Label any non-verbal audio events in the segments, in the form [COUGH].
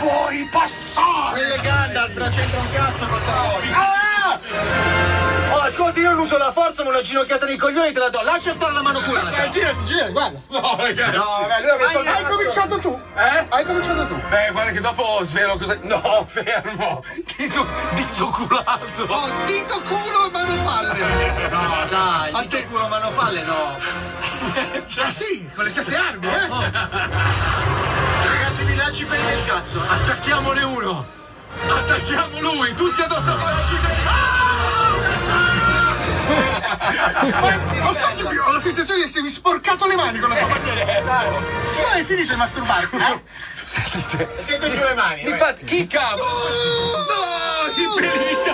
puoi passare! Quelle Gandalf non c'entra un cazzo con sta cosa. Ah! Oh, ascolti, io non uso la forza, ma una ginocchiata nei coglioni te la do. Lascia stare la mano culo. Eh, girati, girati, guarda. No, ragazzi. No, vabbè, lui messo Hai, hai cominciato tu. Eh? Hai cominciato tu. Beh, guarda che dopo svelo cosa. No, fermo! Dito, dito culato! Oh, dito culo e mano palle. No, dai, dito te. culo mano palle no. Ah sì, con le stesse armi, eh? Ragazzi, lanci per il cazzo. Attacchiamone uno! Attacchiamo lui! Tutti addosso a Lo sai che ho la sensazione di essermi sporcato le mani con la sua bandiera. Ma hai finito di masturbarti, eh? Mettete giù le mani. Infatti, chi cavolo? No! I peli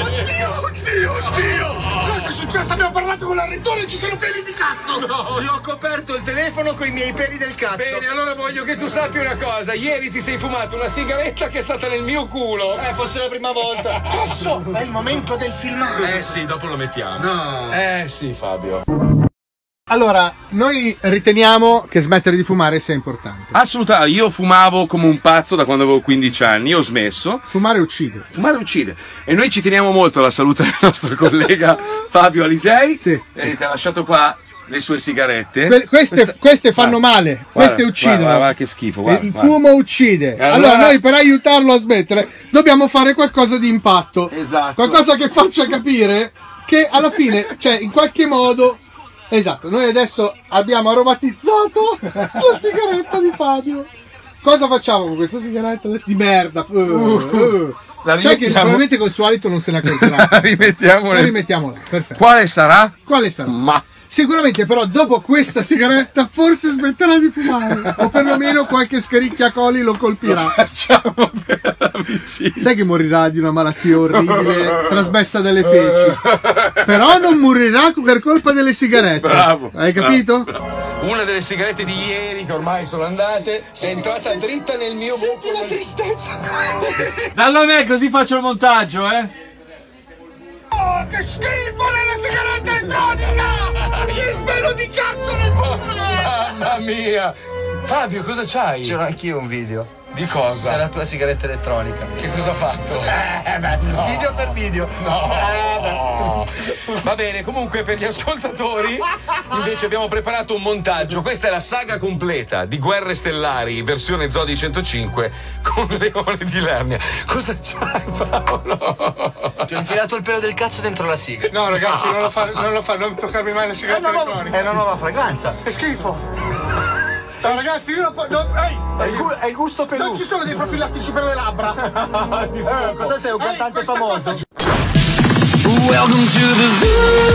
Oddio, oddio, oddio! Cosa è successo? Abbiamo parlato con l'arrettore e ci sono peli di cazzo! Ti ho coperto il telefono con i miei peli del cazzo. Bene, allora voglio che tu sappia una cosa. Ieri ti sei fumato una sigaretta che è stata nel mio culo. Eh, fosse la prima volta. Cazzo! È il momento del filmato! Eh sì, dopo lo mettiamo. No. Eh sì, Fabio. Allora, noi riteniamo che smettere di fumare sia importante. Assolutamente, io fumavo come un pazzo da quando avevo 15 anni, ho smesso. Fumare uccide. Fumare uccide. E noi ci teniamo molto alla salute del nostro [LAUGHS] collega Fabio Alisei. Sì, E ti ha lasciato qua le sue sigarette. Que- queste, Questa- queste fanno Guarda, male, guarda, queste uccidono. Guarda, guarda che schifo. Guarda, il guarda. fumo uccide. allora- Allora... noi per aiutarlo a smettere dobbiamo fare qualcosa di impatto. Esatto. Qualcosa che faccia capire che alla fine, cioè in qualche modo... Esatto, noi adesso abbiamo aromatizzato la sigaretta di Fabio. Cosa facciamo con questa sigaretta adesso? di merda? Uh, uh. La Sai che rimettiamo- probabilmente col suo alito non se ne accorgerà. [LAUGHS] Rimettiamo La rimettiamo là, perfetto. Quale sarà? Quale sarà? Ma Sicuramente però dopo questa sigaretta forse smetterà di fumare o perlomeno qualche schericchiacoli lo colpirà. facciamo per amicizia. Sai che morirà di una malattia orribile trasmessa dalle feci. Però non morirà per colpa delle sigarette. Bravo. Hai capito? Una delle sigarette di ieri che ormai sono andate è entrata dritta nel mio Senti la tristezza. Dallo a me così faccio il montaggio, eh? Oh, che schifo nella sigaretta elettronica! Il pelo di cazzo nel culo! Mamma mia! Fabio, cosa c'hai? Ce l'ho anch'io un video. Di cosa? Della tua sigaretta elettronica. Che cosa ha fatto? Eh, beh, no. Video per video. No. Va bene, comunque per gli ascoltatori invece abbiamo preparato un montaggio. Questa è la saga completa di Guerre Stellari, versione Zodi 105 con Leone di Lernia. Cosa c'hai Paolo? Ti ho infilato il pelo del cazzo dentro la siga. No, ragazzi, non lo fa, non lo fa, non toccarmi mai la sigaretta elettronica. È una nuova fragranza. È schifo. No, ragazzi, io non posso. Ehi! È il, gu- è il gusto per Non ci sono dei profilattici per le labbra. [LAUGHS] Eh, cosa sei, un Ehi, cantante famoso? cosa Welcome to the zoo.